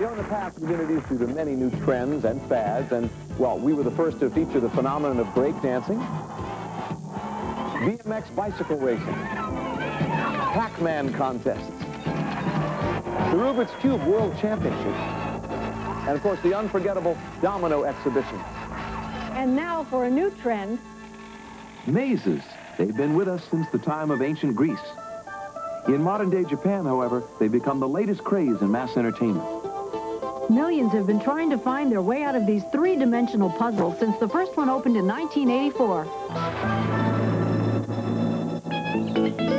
You know, in the past, we've introduced you to many new trends and fads, and, well, we were the first to feature the phenomenon of breakdancing, BMX bicycle racing, Pac-Man contests, the Rubik's Cube World Championship, and, of course, the unforgettable domino exhibition. And now for a new trend. Mazes. They've been with us since the time of ancient Greece. In modern-day Japan, however, they've become the latest craze in mass entertainment. Millions have been trying to find their way out of these three-dimensional puzzles since the first one opened in 1984.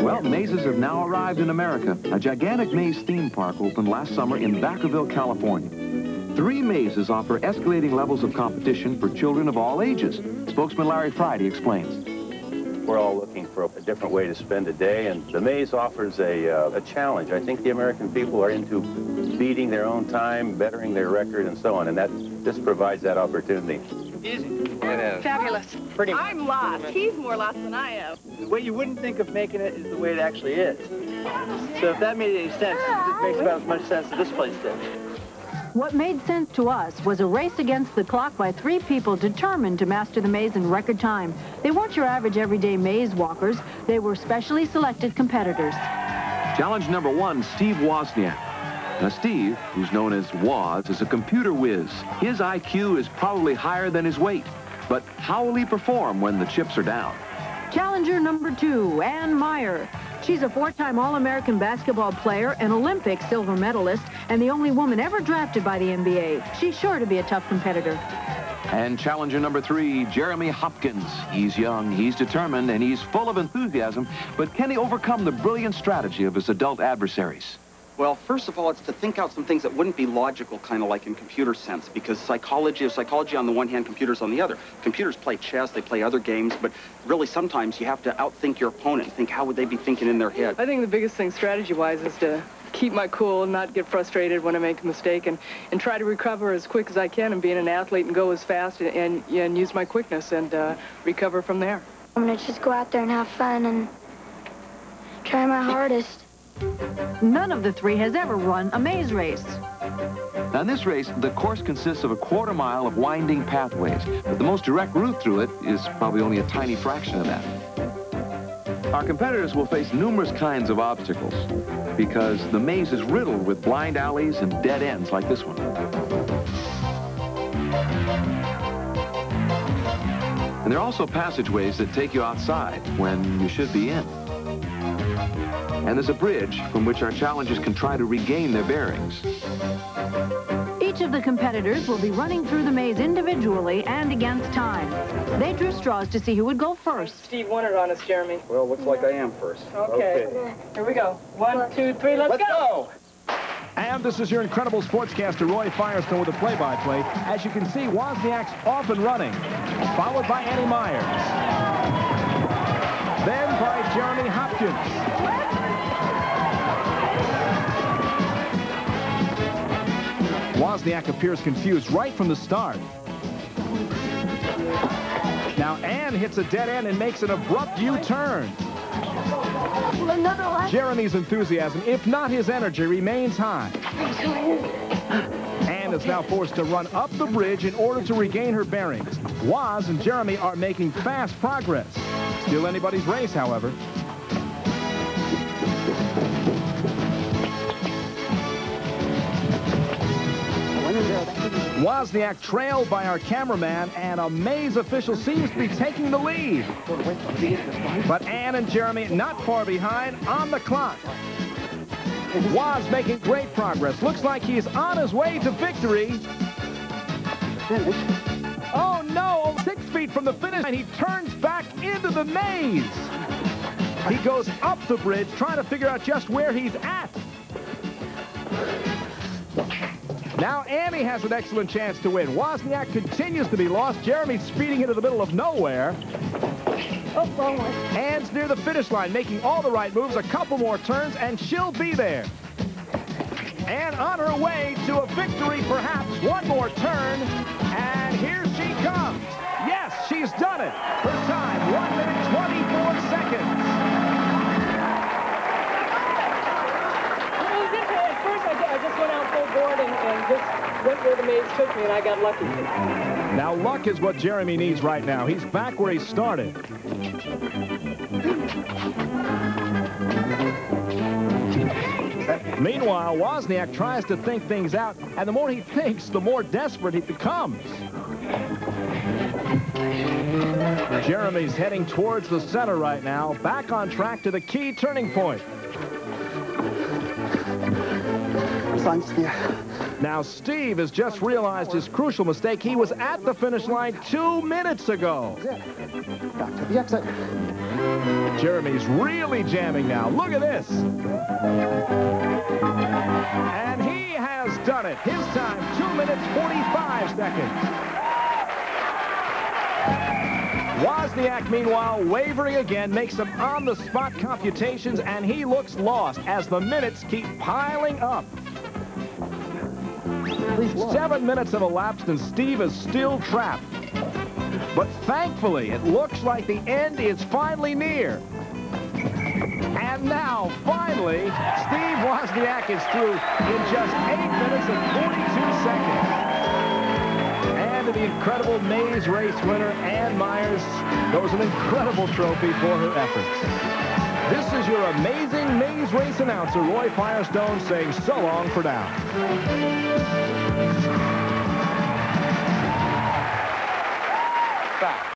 Well, mazes have now arrived in America. A gigantic maze theme park opened last summer in Vacaville, California. Three mazes offer escalating levels of competition for children of all ages. Spokesman Larry Friday explains. We're all looking for a different way to spend a day, and the maze offers a, uh, a challenge. I think the American people are into beating their own time, bettering their record, and so on, and that this provides that opportunity. Easy. It is. Fabulous. Pretty I'm lost. He's more lost than I am. The way you wouldn't think of making it is the way it actually is. So if that made any sense, it makes about as much sense as this place did. What made sense to us was a race against the clock by three people determined to master the maze in record time. They weren't your average everyday maze walkers. They were specially selected competitors. Challenge number one, Steve Wozniak. Now, Steve, who's known as Woz, is a computer whiz. His IQ is probably higher than his weight. But how will he perform when the chips are down? Challenger number two, Ann Meyer. She's a four-time All-American basketball player, an Olympic silver medalist, and the only woman ever drafted by the NBA. She's sure to be a tough competitor. And challenger number three, Jeremy Hopkins. He's young, he's determined, and he's full of enthusiasm, but can he overcome the brilliant strategy of his adult adversaries? Well, first of all, it's to think out some things that wouldn't be logical, kind of like in computer sense, because psychology is psychology on the one hand, computers on the other. Computers play chess, they play other games, but really sometimes you have to outthink your opponent and think how would they be thinking in their head. I think the biggest thing strategy-wise is to keep my cool and not get frustrated when I make a mistake and, and try to recover as quick as I can and being an athlete and go as fast and, and, and use my quickness and uh, recover from there. I'm going to just go out there and have fun and try my hardest. None of the three has ever run a maze race. Now, in this race, the course consists of a quarter mile of winding pathways, but the most direct route through it is probably only a tiny fraction of that. Our competitors will face numerous kinds of obstacles because the maze is riddled with blind alleys and dead ends like this one. And there are also passageways that take you outside when you should be in. And there's a bridge from which our challengers can try to regain their bearings. Each of the competitors will be running through the maze individually and against time. They drew straws to see who would go first. Steve won it on us, Jeremy. Well, looks like I am first. Okay. okay. Here we go. One, two, three, let's, let's go. go. And this is your incredible sportscaster, Roy Firestone, with a play-by-play. -play. As you can see, Wozniak's off and running, followed by Annie Meyers. Then by Jeremy Hopkins. Wozniak appears confused right from the start. Now Ann hits a dead end and makes an abrupt U-turn. Jeremy's enthusiasm, if not his energy, remains high. Ann is now forced to run up the bridge in order to regain her bearings. Woz and Jeremy are making fast progress. Still anybody's race, however. Wozniak trailed by our cameraman, and a maze official seems to be taking the lead. But Ann and Jeremy not far behind on the clock. Woz making great progress. Looks like he's on his way to victory. Oh, no! From the finish, and he turns back into the maze. He goes up the bridge, trying to figure out just where he's at. Now Annie has an excellent chance to win. Wozniak continues to be lost. Jeremy's speeding into the middle of nowhere. Oh, wrong one. Ann's near the finish line, making all the right moves, a couple more turns, and she'll be there. And on her way to a victory, perhaps one more turn, and here she comes. She's done it. Her time, 1 minute 24 seconds. First, I just went out full board and, and just went where the maze took me, and I got lucky. Now, luck is what Jeremy needs right now. He's back where he started. Meanwhile, Wozniak tries to think things out, and the more he thinks, the more desperate he becomes. Jeremy's heading towards the center right now, back on track to the key turning point. Now, Steve has just realized his crucial mistake. He was at the finish line two minutes ago. Back to the exit. Jeremy's really jamming now. Look at this. And he has done it. His time, 2 minutes 45 seconds. Wozniak, meanwhile, wavering again, makes some on-the-spot computations, and he looks lost as the minutes keep piling up. Seven minutes have elapsed, and Steve is still trapped. But thankfully, it looks like the end is finally near. And now, finally, Steve Wozniak is through in just 8 minutes and 42 seconds. To the incredible maze race winner, Ann Meyers, goes an incredible trophy for her efforts. This is your amazing maze race announcer, Roy Firestone, saying so long for now.